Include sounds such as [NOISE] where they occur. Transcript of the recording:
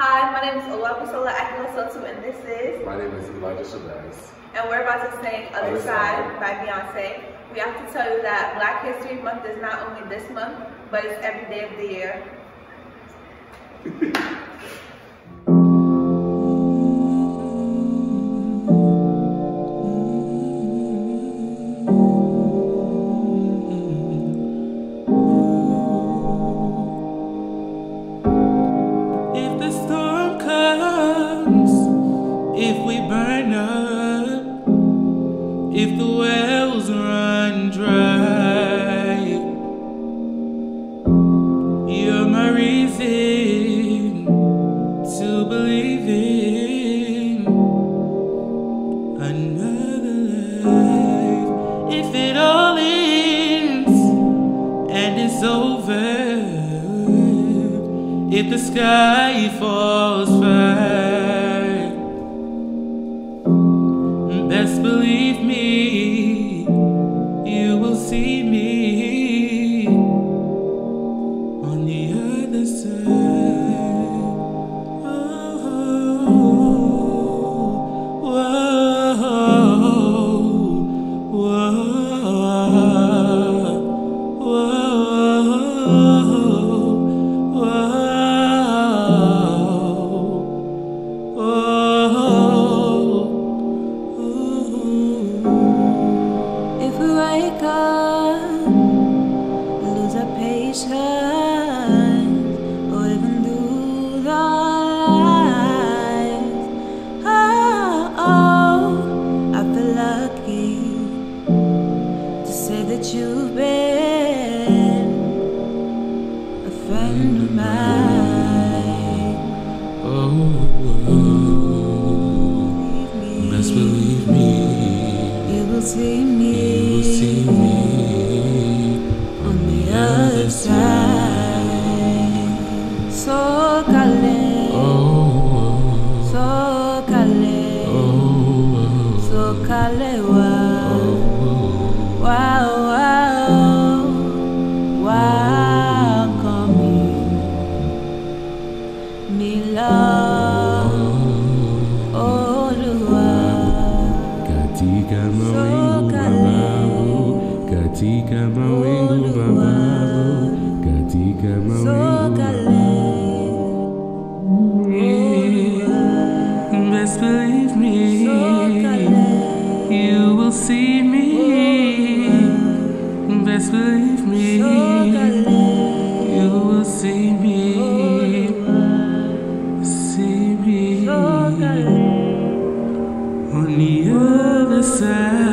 Hi, my name is Oluwabusola Akinlosotu, and this is. My name is Elijah Shabazz. And we're about to sing Other, Other Side, Side. by Beyoncé. We have to tell you that Black History Month is not only this month, but it's every day of the year. [LAUGHS] if we burn up, if the wells run dry, you're my reason to believe in another life. If it all ends and it's over. If the sky falls wake up, lose our patience, friend of mine. Oh, Believe me, best believe me, you will see me. you will see me. On the other side. So calling, oh, oh, oh, so calling, oh, so calling, wow, oh, oh wow, katika mawingu mababu, katika mawingu mababu, katika mawingu mababu. Best believe me, you will see me. Best believe me, you will see me. See me. On your sad.